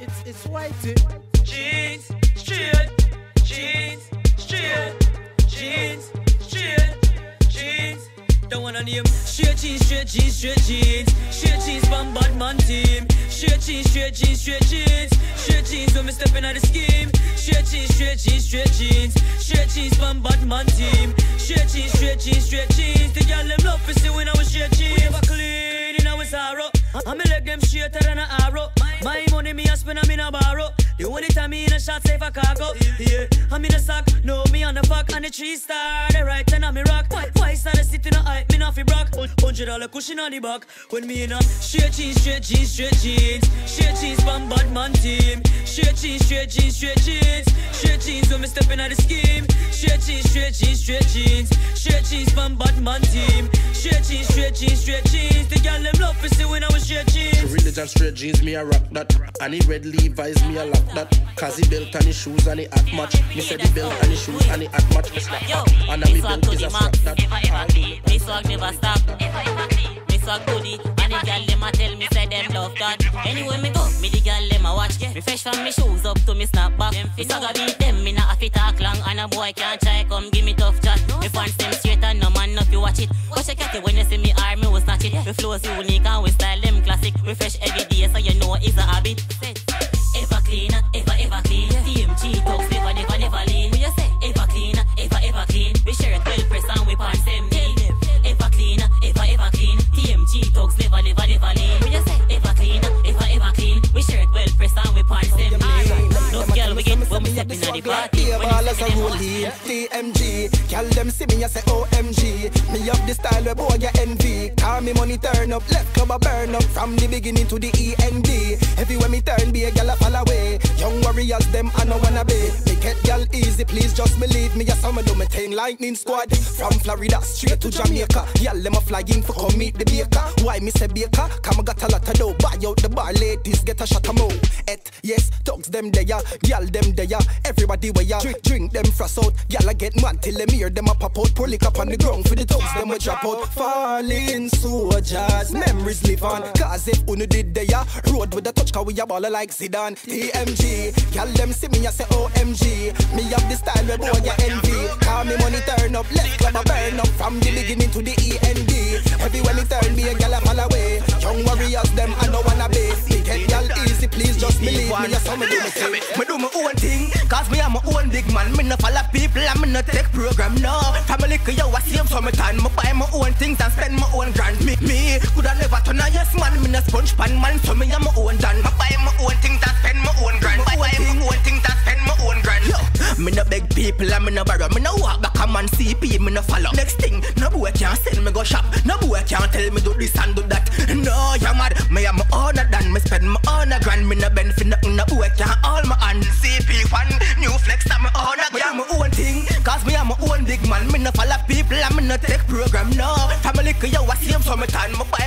It's it's whitey. Eh? Jeans, straight, jeans, straight, jeans, straight, jeans. Don't wanna name straight jeans, straight jeans, straight jeans, straight jeans from bad man team. Straight jeans, straight jeans, straight jeans, straight jeans when me stepping out the scheme. Straight jeans, straight jeans, straight jeans, straight jeans from bad man team. Straight jeans, straight jeans, straight jeans. The girl them love to see when I was straight jeans. We ever clean in our sorrow. I'm a leg them straighter than an arrow. My money me a spend, I'm in a borrow. The only time me in a shot safe a cargo. Yeah, I'm in a sock, no me on the fuck and the three star. The right and I'm a rock. Why, star the city no hype, me not fi brock. Hundred dollar cushion on the back. When me in a straight jeans, straight jeans, straight jeans, straight jeans from bad man team. Straight jeans, straight jeans, straight jeans, straight jeans when me stepping out the scheme. Straight jeans, straight jeans, straight jeans, straight jeans from bad man team. Straight jeans, straight jeans, straight jeans. The girl them love to see when I was straight jeans. Religion straight jeans, me a rock that. And he red Levi's, me a lock that. Cause he belt and his shoes and he hat match. Me said the belt and his shoes and he hat match. Yo. And a me me belt is a strap that. Fresh from me shoes up to me snapback. Me swag a beat them, me not a fit talk long, and a boy can't try come give me tough chat. Me pants them straight and no man no fi watch it. Check out it when you see me arm, me will snatch it. We flows unique and we style them classic. We fresh every day, so you know it's a habit. Ever step in the party. Ball you as a rolling TMG Girl them see me I say OMG Me have the style where boy get envy Call me money turn up Left club a burn up. From the beginning to the END Everywhere me turn be a gal a fall away Young warriors them I no wanna be get gal easy please just believe me. Yes I'm a do me thing lightning squad. From Florida straight to Jamaica. Gal them a flying for come meet the baker. Why me say baker? Come I got a lot of dough. Buy out the bar ladies get a shot of mo. Et yes dogs them there Gal them there Everybody where ya drink, drink them frost out. Gal I get mad till them hear them a pop out. Pour lick up on the ground for the dogs them a drop out. Falling soldiers Memories live on. Cause if unu did there Road with a touch cause we a baller like Zidane. TMG Gal them see me I say OMG Me have the style where boy get envy. Call me money turn up Left club a burn up From the beginning to the END Everywhere me turn be a gal fall away. Young warriors them I no wanna be. Me get gal easy please just believe me. Yes I'm a do me thing. Me do my own thing Cause me am my own big man. Me no follow people and me no take program no. Family cause you a same so me time. Me buy my own things and spend my own grand. Me, me coulda never turn a yes man. Me no sponge pan man so me am my own done Me buy my own things me no beg people and me no borrow. Me no walk back a man CP me no follow. Next thing, no boy can't send me go shop. No boy can't tell me do this and do that. No, you mad. Me am my own done. Me spend my own a grand. Me no bend for nothing. No boy can't all my hand. CP one New flex I'm my own Me am my own thing Cause me am my own big man. Me no follow people and me no take program No. Family cause you a same so me time. Me buy